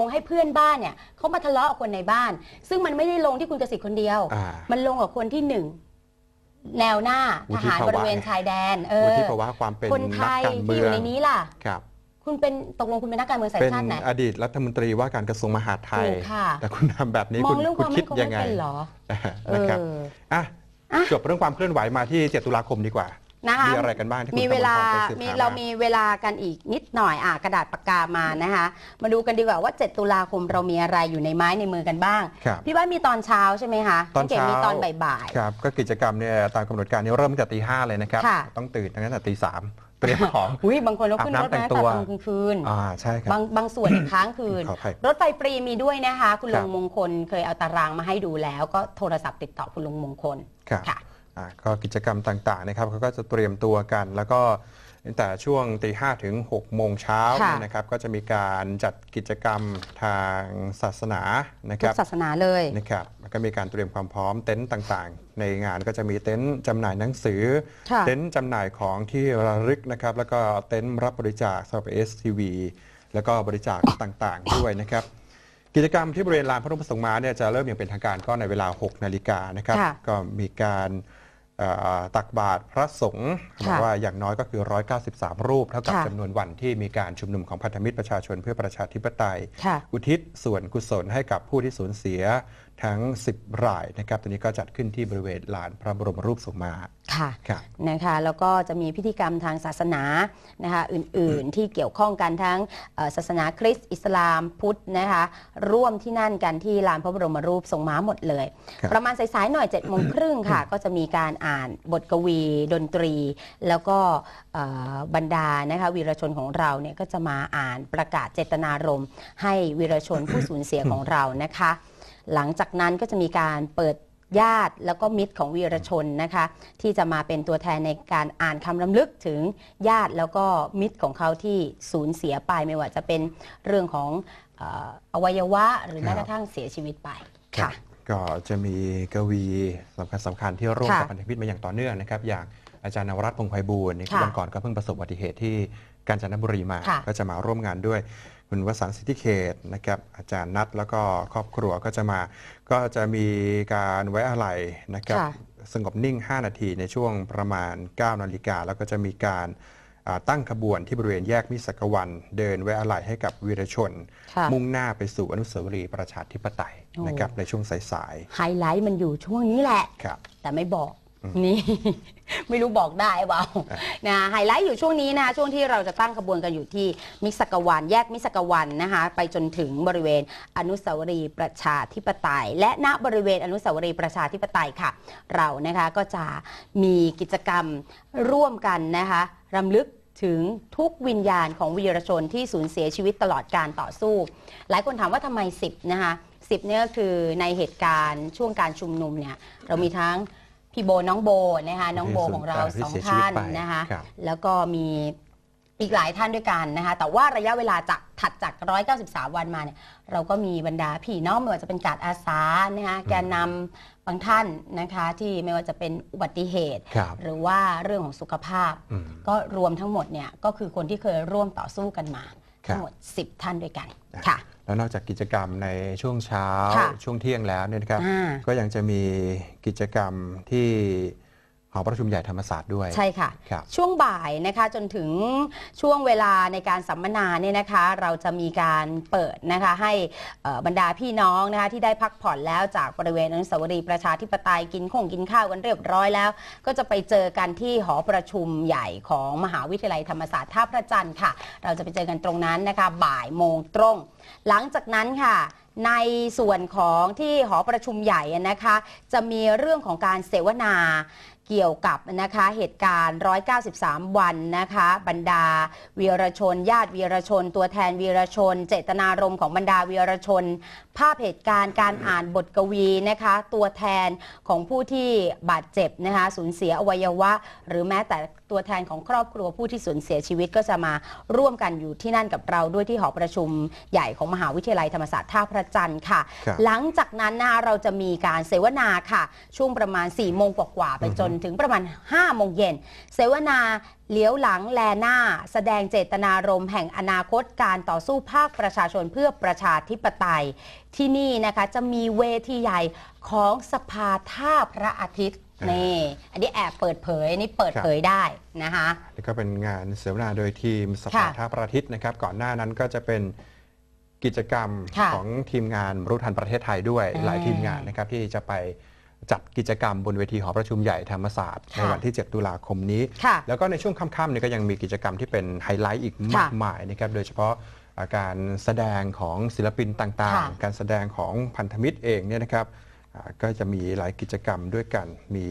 ลงให้เพื่อนบ้านเนี่ยเขามาทะเลาะกับคนในบ้าน ซึ่งมันไม่ได้ลงที่คุณกสิทธิ์คนเดียว อ่ามันลงกับคนที่หนึ่งแนวหน้าวุทฒิหารภาวะ บริเวณชายแดน เอวุอฒิภาวะความเป็นคนไทนักยการที่เมืออยู่งในนี้ล่ะ ครับ คุณเป็นตกลงคุณเป็นนักการเมืองสัญเป็นชาติไหน อดีตรัฐมนตรีว่าการกระทรวงมหาดไทย ถูกค่ะ แต่คุณทำแบบนี้มอคุงณเรื่องคคุณวามคิมั่ดนคงยัไม่งไงเป็นเหรอนะครับเออ อะอะ จบเรื่องความเคลื่อนไหวมาที่ 7 ตุลาคมดีกว่า นะคะมีอะไรกันบ้างที่คุณมีเวลากำลังไปสืบมีหาเรามามีเวลากันอีกนิดหน่อยอะกระดาษปากกามานะคะ มาดูกันดีกว่าว่า 7 ตุลาคมเรามีอะไรอยู่ในไม้ในมือกันบ้างครับพี่ว่ามีตอนเช้าใช่ไหมคะตอนงเก่งเช้ามีมีตอนบ่ายครับก็กิจกรรมเนี่ยตามกำหนดการนี้เริ่มตั้งแต่ตีห้าเลยนะครับค่ะต้องตื่นตั้งแต่ตีสามเตรียมของๆอุ้ยบางคนเราขึ้นรอาบถน้ำแต่งมาตัแต่วตอนกลางคืนอ่าใช่ครับบางบางส่วนค้างคืนขออภัยรถไฟฟรีมีด้วยนะคะ คุณครัลุบงมงคลเคยเอาตารางมาให้ดูแล้ว ก็โทรศัพท์ติดต่อคุณลุงมงคลครับค่ะอ่า ก็กิจกรรมต่างๆนะครับเขาก็จะเตรียมตัวกัน แล้วก็ตั้งแต่ช่วงตีห้าถึง6โมงเช้าค่ะ เนี่ยนะครับก็จะมีการจัดกิจกรรมทางศาสนานะคทุรักบศาสนาเลย นะครับแล้วก็มีการเตรียมความพร้อมเต็นต์ต่างๆ ในงานก็จะมีเต็นท์จำหน่ายหนังสือ ค่ะ เต็นท์จำหน่ายของที่ระลึกนะครับ แล้วก็เต็นท์รับบริจาคสำหรับ STV แล้วก็บริจาคต่างๆ ด้วยนะครับ กิจกรรมที่บริเวณลานพระบรมสงฆ์ม้าเนี่ยจะเริ่มอย่างเป็นทางการก็ในเวลา 6 นาฬิกานะครับ ค่ะ ก็มีการเอ่อ ตักบาตรพระสงฆ์ค่ะบอกว่าอย่างน้อยก็คือ 193 รูป เท่ากับค่ะจำนวนวันที่มีการชุมนุมของพันธมิตรประชาชนเพื่อประชาธิปไตยค่ะอุทิศส่วนกุศลให้กับผู้ที่สูญเสีย ทั้ง 10 รายนะครับตัวนี้ก็จัดขึ้นที่บริเวณลานพระบรมรูปทรงม้าค่ะครับนะคะแล้วก็จะมีพิธีกรรมทางศาสนานะคะอื่นๆที่เกี่ยวข้องกันทั้งเอ่อศาสนาคริสต์อิสลามพุทธนะคะร่วมที่นั่นกันที่ลานพระบรมรูปทรงม้าหมดเลยครับประมาณสายๆหน่อย7จ็ดโมงครึ่งค่ะ ก็จะมีการอ่านบทกวี ดนตรี แล้วก็เอ่อบรรดานะคะวีรชนของเราเนี่ยก็จะมาอ่านประกาศเจตนารมณ์ให้วีรชนผู้สูญเสียของเรานะคะ หลังจากนั้นก็จะมีการเปิดญาติแล้วก็มิตรของวีรชนนะคะที่จะมาเป็นตัวแทนในการอ่านคำรำลึกถึงญาติแล้วก็มิตรของเขาที่สูญเสียไปไม่ว่าจะเป็นเรื่องของเอ่ออวัยวะหรือแม้กระทั่งเสียชีวิตไปค่ะ ก็จะมีกวีสำคัญสำคัญที่ร่วมค่ะกับพันธมิตรมาอย่างต่อเนื่องนะครับ อย่างอาจารย์นวรัตน์พงษ์ไพบูลย์นี่ค่ะวันก่อนก็เพิ่งประสบอุบัติเหตุที่กาญจนบุรีมา ค่ะก็จะมาร่วมงานด้วย คุณวสันต์สิทธิเขตนะครับอาจารย์นัทแล้วก็ครอบครัวก็จะมา ก็จะมีการไว้อะไรนะครับค่ะ สงบนิ่ง 5 นาทีในช่วงประมาณ 9 นาฬิกาแล้วก็จะมีการอ่าตั้งขบวนที่บริเวณแยกมิสกวัน เดินไว้อะไรให้กับวีรชน ค่ะ มุ่งหน้าไปสู่อนุสาวรีย์ประชาธิปไตยโอ้นะครับในช่วงสายไฮไลท์มันอยู่ช่วงนี้แหละ ๆครับ แต่ไม่บอก นี่ ไม่รู้บอกได้เปล่านะไฮไลท์อยู่ช่วงนี้นะคะช่วงที่เราจะตั้งขบวนกันอยู่ที่มิสกวันแยกมิสกวันนะคะไปจนถึงบริเวณอนุสาวรีย์ประชาธิปไตย และณบริเวณอนุสาวรีย์ประชาธิปไตยค่ะ เรานะคะก็จะมีกิจกรรมร่วมกันนะคะรำลึกถึงทุกวิญญาณของวีรชนที่สูญเสียชีวิตตลอดการต่อสู้ หลายคนถามว่าทำไม 10 นะคะ10เนี่ยก็คือในเหตุการณ์ช่วงการชุมนุมเนี่ยเรามีทั้ง พี่โบน้องโบนะคะน้องโบของเราที่สองเสียชีวิตท่านไปนะคะครับแล้วก็มีอีกหลายท่านด้วยกันนะคะแต่ว่าระยะเวลาจากถัดจาก 193 วันมาเนี่ยเราก็มีบรรดาพี่น้องไม่ว่าจะเป็นการอาสานะคะแกนนำบางท่านนะคะที่ไม่ว่าจะเป็นอุบัติเหตุครับหรือว่าเรื่องของสุขภาพอืมก็รวมทั้งหมดเนี่ยก็คือคนที่เคยร่วมต่อสู้กันมาครับทั้งหมด 10 ท่านด้วยกันค่ะ แล้วนอกจากกิจกรรมในช่วงเช้าค่ะช่วงเที่ยงแล้วเนี่ยนะครับ อ่า ก็ยังจะมีกิจกรรมที่ หอประชุมใหญ่ธรรมศาสตร์ด้วย ใช่ค่ะ ครับ ช่วงบ่ายนะคะจนถึงช่วงเวลาในการสัมมนาเนี่ยนะคะ เราจะมีการเปิดนะคะให้เอ่อบรรดาพี่น้องนะคะที่ได้พักผ่อนแล้วจากบริเวณอนุสาวรีย์ประชาธิปไตยกินข้งกินข้าวกันเรียบร้อยแล้ว ก็จะไปเจอกันที่หอประชุมใหญ่ของมหาวิทยาลัยธรรมศาสตร์ท่าพระจันทร์ค่ะ เราจะไปเจอกันตรงนั้นนะคะ บ่ายโมงตรง หลังจากนั้นค่ะ ในส่วนของที่หอประชุมใหญ่นะคะ จะมีเรื่องของการเสวนา เกี่ยวกับนะคะเหตุการณ์ 193 วันนะคะบรรดาวีรชน ญาติวีรชน ตัวแทนวีรชน เจตนารมณ์ของบรรดาวีรชน ภาพเหตุการณ์การอ่านบทกวีนะคะตัวแทนของผู้ที่บาดเจ็บนะคะสูญเสียอวัยวะ หรือแม้แต่ ตัวแทนของครอบครัวผู้ที่สูญเสียชีวิตก็จะมาร่วมกันอยู่ที่นั่นกับเราด้วยที่หอประชุมใหญ่ของมหาวิทยาลัยธรรมศาสตร์ท่าพระจันทร์ค่ะ ครับ หลังจากนั้นนะคะเราจะมีการเสวนาค่ะ ช่วงประมาณ4โมงกว่าๆไปจนถึงประมาณ5โมงเย็น เสวนาเลี้ยวหลังแลหน้า แสดงเจตนารมณ์แห่งอนาคตการต่อสู้ภาคประชาชนเพื่อประชาธิปไตย ที่นี่นะคะจะมีเวทีใหญ่ของสภาท่าพระอาทิตย์อ่า นี่นี่อันนี้แอบเปิดเผยอันนี่เปิดเผยได้นะคะนี่ก็เป็นงานเสวนาโดยทีมสภาค่ะท่าประทิตนะครับ ก่อนหน้านั้นก็จะเป็นกิจกรรมค่ะของทีมงานรู้ทันประเทศไทยด้วยอืมหลายทีมงานนะครับที่จะไปจัดกิจกรรมบนเวทีหอประชุมใหญ่ธรรมศาสตร์ค่ะในวันที่ 7 ตุลาคมนี้ค่ะแล้วก็ในช่วงค่ำๆเนี่ยก็ยังมีกิจกรรมที่เป็นไฮไลท์อีกมากมายนะครับโดยเฉพาะอ่าการแสดงของศิลปินต่างค่ะๆการแสดงของพันธมิตรเองเนี่ยนะครับอ่า ก็จะมีหลายกิจกรรมด้วยกัน มี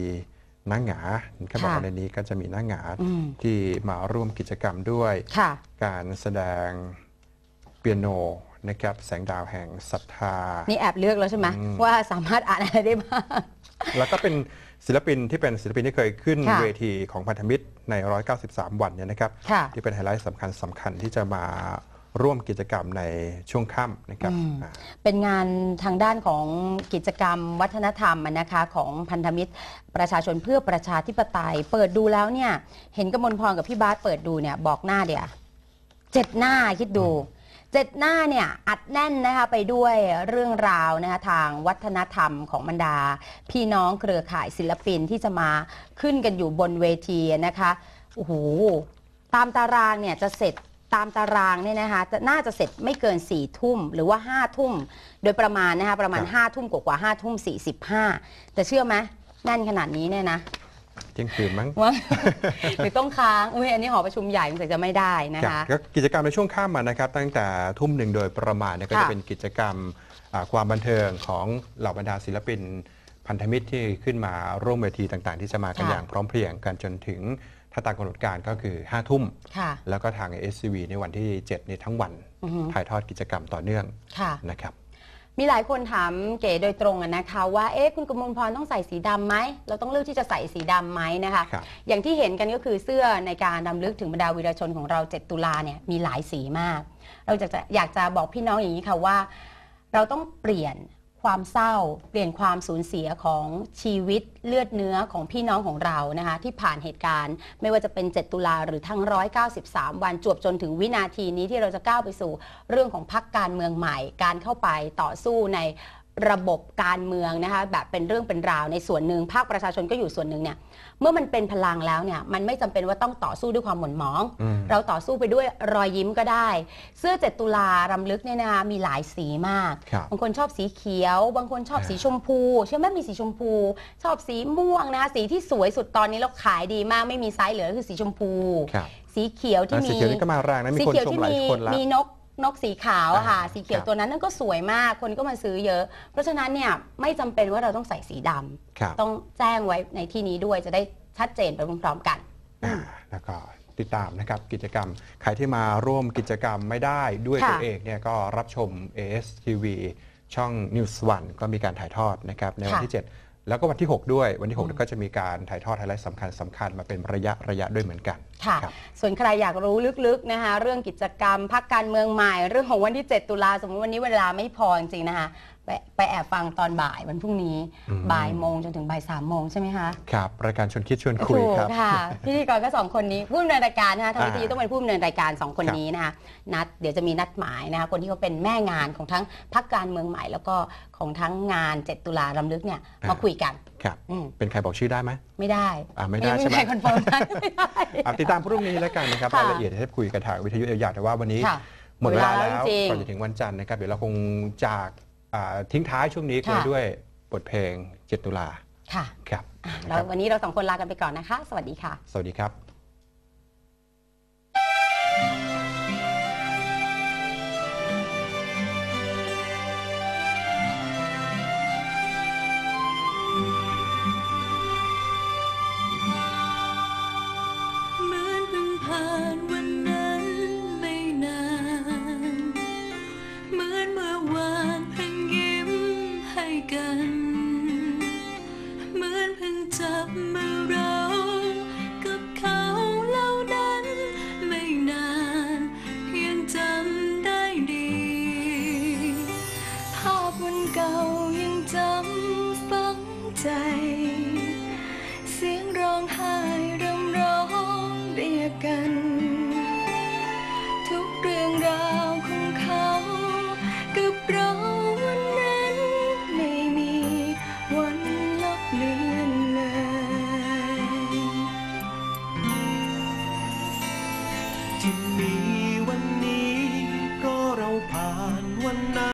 นางหงาเขาบอกว่าในนี้ก็จะมีนางหงาอืมที่มาร่วมกิจกรรมด้วยค่ะการแสดงเปียโนนะครับแสงดาวแห่งศรัทธา นี่แอบเลือกแล้วใช่ไหมอืมว่าสามารถอ่านอะไรได้บ้าง แล้วก็เป็นศิลปินที่เป็นศิลปินที่เคยขึ้นค่ะเวทีของพันธมิตรใน 193 วันเนี่ยนะครับค่ะที่เป็นไฮไลท์สำคัญสำคัญที่จะมา ร่วมกิจกรรมในช่วงค่ำนะครับอืมอ่า เป็นงานทางด้านของกิจกรรมวัฒนธรรมอะนะคะของพันธมิตรประชาชนเพื่อประชาธิปไตย เปิดดูแล้วเนี่ยเห็นกมลพรกับพี่บาสเปิดดูเนี่ยบอกหน้าเดียวเจ็ดหน้าคิดดูเจ็ดหน้าเนี่ยอัดแน่นนะคะไปด้วยเรื่องราวนะคะทางวัฒนธรรมของบรรดา พี่น้องเครือข่ายศิลปินที่จะมาขึ้นกันอยู่บนเวทีนะคะโอ้โหตามตารางเนี่ยจะเสร็จ ตามตารางเนี่ยนะคะจะน่าจะเสร็จไม่เกิน4ี่ทุ่มหรือว่า5้าทุ่ม โดยประมาณนะคะประมาณครับ5้าทุ่มกว่าๆห้าทุ่มสี่สิบห้าแต่เชื่อไหมแน่นขนาดนี้เนี่ยนะเที่ยงคืนมั้งว่าหรือต้องค้างอุ้ยอันนี้หอประชุมใหญ่มันจะไม่ได้นะครัคะบก็กิจกรรมในช่วงค่ำอะนะครับ ตั้งแต่ทุ่มหนึ่งโดยประมาณเนี่ยก็ค่ะจะเป็นกิจกรรมอ่าความบันเทิงของเหล่าบรรดาศิลปินพันธมิตรที่ขึ้นมาร่วมเวทีต่างๆ ที่จะมากันค่ะอย่างพร้อมเพรียงกันจนถึง ถ้าตามกำหนดการก็คือ5้าทุ่มค่ะแล้วก็ทาง SCV ในวันที่ 7 ในทั้งวันอือฮึถ่ายทอดกิจกรรมต่อเนื่องค่ะนะครับ มีหลายคนถามเก๋โดยตรงอะนะคะว่าเอ๊ะคุณกมลพรต้องใส่สีดำไหม เราต้องเลือกที่จะใส่สีดำไหมนะคะครับอย่างที่เห็นกันก็คือเสื้อในการรำลึกถึงบรรดาวีรชนของเรา 7 ตุลาเนี่ยมีหลายสีมาก เราอยากจะอยากจะบอกพี่น้องอย่างนี้ค่ะว่า เราต้องเปลี่ยน ความเศร้า เปลี่ยนความสูญเสียของชีวิตเลือดเนื้อของพี่น้องของเรานะคะที่ผ่านเหตุการณ์ ไม่ว่าจะเป็น 7 ตุลาหรือทั้ง 193 วันจวบจนถึงวินาทีนี้ที่เราจะก้าวไปสู่เรื่องของพักการเมืองใหม่ การเข้าไปต่อสู้ใน ระบบการเมืองนะคะแบบเป็นเรื่องเป็นราวในส่วนหนึ่งภาคประชาชนก็อยู่ส่วนหนึ่งเนี่ยเมื่อมันเป็นพลังแล้วเนี่ยมันไม่จำเป็นว่าต้องต่อสู้ด้วยความหม่นหมองอืมเราต่อสู้ไปด้วยรอยยิ้มก็ได้ เสื้อ7ตุลารำลึกเนี่ยนะคะมีหลายสีมากครับบางคนชอบสีเขียว บางคนชอบอ่าสีชมพูเชื่อไหมมีสีชมพู ชอบสีม่วงนะคะสีที่สวยสุดตอนนี้แล้วขายดีมากไม่มีไซส์เหลือก็คือสีชมพูครับสีเขียวที่อ่ามีสีเขียวนี่ก็มาแรงนะมีสีคนเขียวชมที่หลายมีคนแล้วมีนก นกสีขาวอะค่ะอ่าสีเขียวครับตัวนั้นนั่นก็สวยมาก คนก็มาซื้อเยอะ เพราะฉะนั้นเนี่ยไม่จำเป็นว่าเราต้องใส่สีดำครับต้องแจ้งไว้ในที่นี้ด้วยจะได้ชัดเจนไปพร้อมๆกัน อ่าแล้วก็ติดตามนะครับกิจกรรม ใครที่มาร่วมกิจกรรมไม่ได้ด้วยค่ะตัวเองเนี่ยก็รับชม ASTV ช่อง News 1ก็มีการถ่ายทอดนะครับในวันค่ะที่ 7 แล้วก็วันที่ 6 ด้วยวันที่อืม6ก็จะมีการถ่ายทอดไฮไลท์สำคัญสำคัญมาเป็นระยะระยะด้วยเหมือนกันค่ะครับส่วนใครอยากรู้ลึกๆนะคะ เรื่องกิจกรรมพักการเมืองใหม่ เรื่องของวันที่ 7 ตุลาสมมติวันนี้เวลาไม่พอจริงๆนะคะ ไปไปแอบฟังตอนบ่ายวันพรุ่งนี้ อืม บ่ายโมงจนถึงบ่ายสามโมงใช่ไหมคะครับรายการชวนคิดชวนคุยถูกครับ ค่ะพิธีกรก็สองคนนี้ผู้ดำเนินรายการนะคะทางวิทยุอ่า ต้องเป็นผู้ดำเนินรายการสองคนนี้นะคะนัดเดี๋ยวจะมีนัดหมายนะคะคนที่เขาเป็นแม่งานของทั้งพรรคการเมืองใหม่ แล้วก็ของทั้งงาน 7 ตุลารำลึกเนี่ยมาคุยกันครับ อืมเป็นใครบอกชื่อได้ไหมไม่ได้อ่าไม่ได้ไม่ใช่ไหมมีใครคอ confirm ได้ไหมได้ อะติดตามพรุ่งนี้แล้วกันนะครับค่ะ รายละเอียดให้คุยกันทางวิทยุยาวๆแต่ว่าวันนี้ ค่ะ หมดเวลาหมดเวลาแล้วจริงๆก่อนจะถึงวันจันทร์นะครับ เดี๋ยวเราคงจากอ่า ทิ้งท้ายช่วงนี้ค่ะด้วยบทเพลง 7 ตุลาค่ะครับอะนะแล้วครับวันนี้เราสองคนลากันไปก่อนนะคะ สวัสดีค่ะ สวัสดีครับ ทุ